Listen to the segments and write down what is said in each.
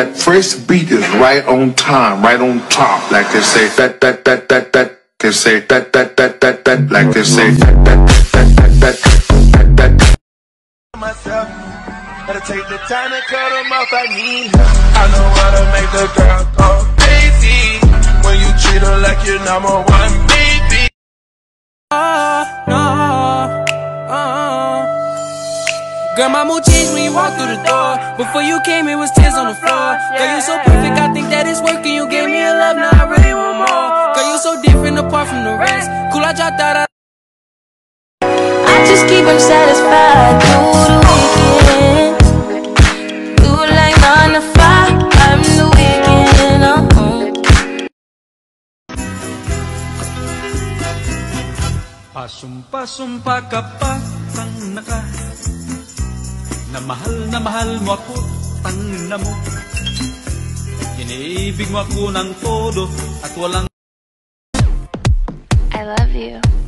that first beat is right on time, right on top, like they say that that that that that they say that that that that that like they say that that that that that that that myself. Gotta take the time to cut them off. I need help. I know how to make the girl go crazy. When you treat her like your number one baby. Girl, my mood changed when you walked through the door. Before you came, it was tears on the floor. Girl, you're so perfect, I think that it's working. You gave me a love, now I really want more. Girl, you're so different apart from the rest. Cool, I dropped out. I I just keep him satisfied through the weekend. Do like nine to five, I'm the weekend. Uh-uh. Pasumpa-sumpa ka pa, tang naka Na mahal na mahal mo ako, tang na mo Iniibig mo ako ng todo at walang I love you.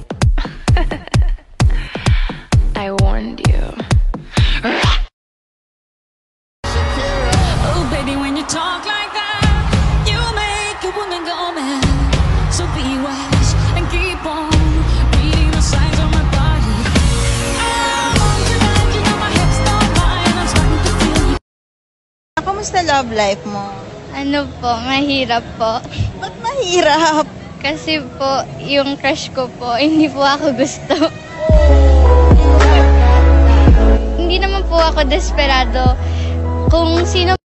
Kamusta love life mo? Ano po, mahirap po. Ba't mahirap? Kasi po, yung crush ko po, hindi po ako gusto. hindi naman po ako desperado. Kung sino